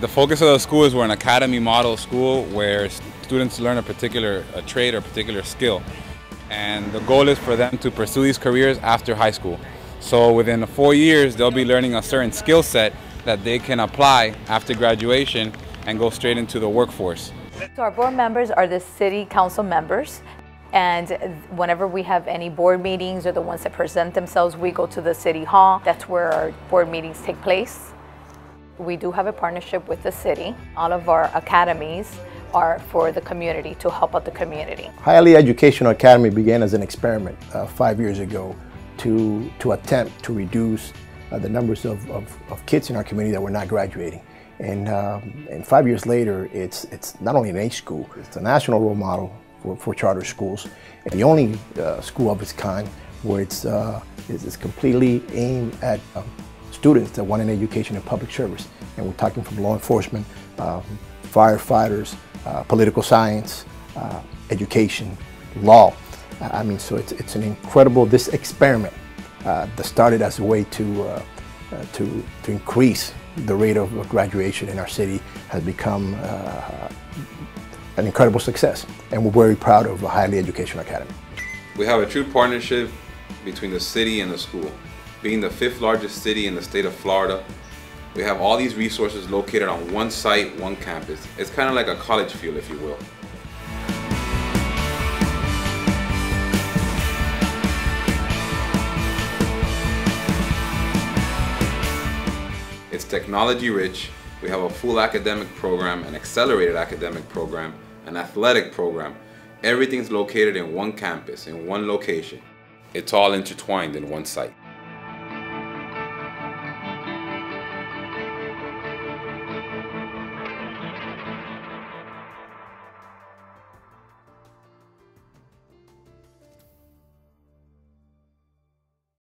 The focus of the school is we're an academy model school where students learn a particular a trade or particular skill. And the goal is for them to pursue these careers after high school. So within four years, they'll be learning a certain skill set that they can apply after graduation and go straight into the workforce. So our board members are the city council members and whenever we have any board meetings or the ones that present themselves, we go to the city hall. That's where our board meetings take place. We do have a partnership with the city. All of our academies are for the community, to help out the community. Hialeah Educational Academy began as an experiment uh, five years ago to, to attempt to reduce uh, the numbers of, of, of, kids in our community that were not graduating. And, um, and five years later, it's, it's not only an A school, it's a national role model for, for charter schools. And the only uh, school of its kind where it's, uh, it's, it's, completely aimed at um, students that want an education in public service. And we're talking from law enforcement, um, firefighters, uh, political science, uh, education, law. I mean, so it's, it's an incredible, this experiment uh, that started as a way to, uh, uh, to, to increase the rate of graduation in our city has become uh, an incredible success. And we're very proud of Hialeah Educational Academy. We have a true partnership between the city and the school. Being the fifth largest city in the state of Florida, we have all these resources located on one site, one campus. It's kind of like a college feel, if you will. It's technology rich. We have a full academic program, an accelerated academic program, an athletic program. Everything's located in one campus, in one location. It's all intertwined in one site.